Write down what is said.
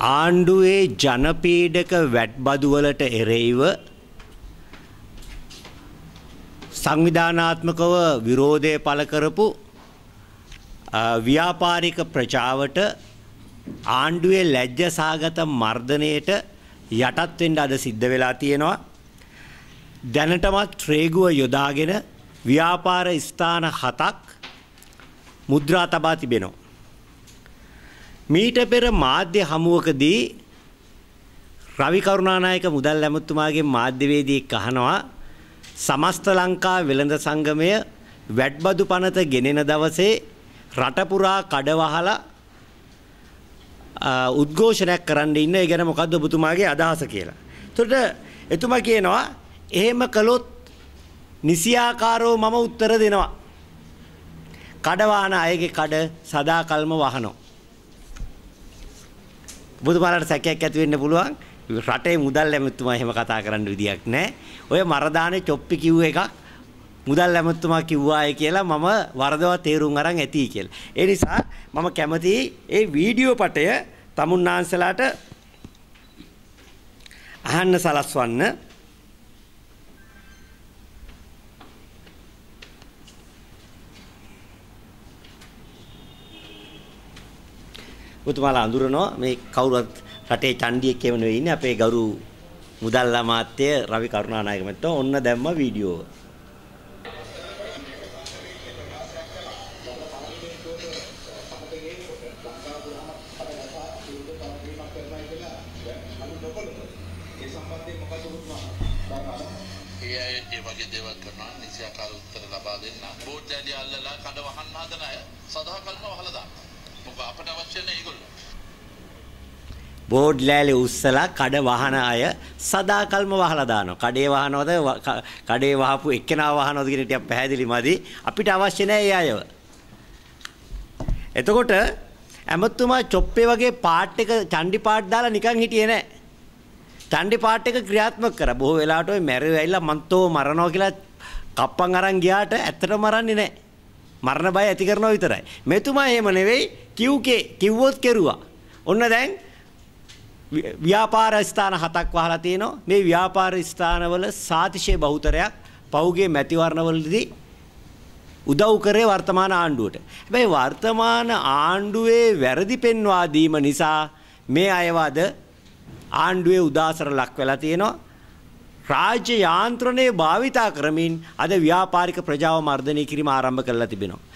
ආණ්ඩුවේ ජනපීඩක වැට්බදු වලට එරෙහිව සංවිධානාත්මකව විරෝධය පළ කරපු ව්‍යාපාරික ප්‍රජාවට ආණ්ඩුවේ ලැජ්ජ සහගත මර්ධනයට යටත් වෙන්න අද සිද්ධ වෙලා තියෙනවා. දැනටමත් ත්‍රේගුව යොදාගෙන ව්‍යාපාර ස්ථාන හතක් මුද්‍රා තබා තිබෙනවා. මීට පෙර මාධ්‍ය හමුවකදී රවි කරුණානායක මුදල් ඇමතුමාගේ මාධ්‍යවේදියෙක් අහනවා සමස්ත ලංකා වෙළඳ සංගමය වැට්බදු පනත ගෙනෙන දවසේ රට පුරා කඩවහලා උද්ඝෝෂණයක් කරන්න ඉන්න ඒ ගැන මොකද්ද ඔබතුමාගේ අදහස කියලා. එතකොට එතුමා කියනවා එහෙම කළොත් නිසියාකාරව මම උත්තර දෙනවා. කඩවාහන අයගේ කඩ සදාකල්ම වහනවා. ඔබතුමාලාට සැකයක් ඇති වෙන්න පුළුවන් රටේ මුදල් ඇමතුමා එහෙම කතා කරන්න විදියක් නැහැ. ඔය මරදානේ චොප්පි කිව්ව එකක් මුදල් ඇමතුමා කිව්වායි කියලා මම වරදවා තේරුම් අරන් ඇති කියලා. ඒ නිසා මම කැමතියි ඒ වීඩියෝ පටය තමුන්නාන්සලාට අහන්න සලස්වන්න. ඔතුමාලා අඳුරනවා මේ කවුරුත් රටේ චණ්ඩියෙක් කියව නෙවෙයි ඉන්නේ අපේ ගරු මුදල් අමාත්‍ය රවි කරුණානායක මහත්තයා ඔන්න දැම්ම වීඩියෝ ඒ අය ඒ වගේ දේවල් කරනවා නිසියාකාර උත්තර ලබා දෙන්න. බෝඩ් ඇඩි අල්ලලා කඩ වහන්න හදන අය සදාකල්ම වහලා දාන්න. මොකද අපට අවශ්‍ය නැහැ ඒගොල්ලෝ. බෝඩ් ලෑලි උස්සලා කඩ වහන අය සදාකල්ම වහලා දානවා. කඩේ වහනවද කඩේ වහපු එක්කෙනා වහනවද කියන ටික පැහැදිලි මදි. අපිට අවශ්‍ය නැහැ ඒ අයව. එතකොට ඇමතුමා චොප්පේ වගේ පාට් එක චණ්ඩි පාට් දාලා නිකන් හිටියේ නැහැ. චණ්ඩි පාට් එක ක්‍රියාත්මක කරා. බොහෝ වෙලාවට ඔය මැරෙව ඇවිල්ලා මන්තෝ මරනවා කියලා කප්පන් අරන් ගියාට ඇත්තට මරන්නේ නැහැ. මරණ බය ඇති කරනවා විතරයි. මෙතුමා එහෙම නෙවෙයි කිව්කේ කිව්වොත් කෙරුවා. ඔන්න දැන් ව්‍යාපාර ස්ථාන හතක් වහලා තියෙනවා. මේ ව්‍යාපාර ස්ථානවල සාතිශය බහුතරයක් පෞගේ මැතිවරණවලදී උදව් කරේ වර්තමාන ආණ්ඩුවට. හැබැයි වර්තමාන ආණ්ඩුවේ වැරදි පෙන්වා දීම නිසා මේ අයව අද ආණ්ඩුවේ උදාසර ලක් වෙලා තියෙනවා. රාජ්‍ය යාන්ත්‍රණය භාවිතා කරමින් අද ව්‍යාපාරික ප්‍රජාව මර්ධනය කිරීම ආරම්භ කරලා තිබෙනවා.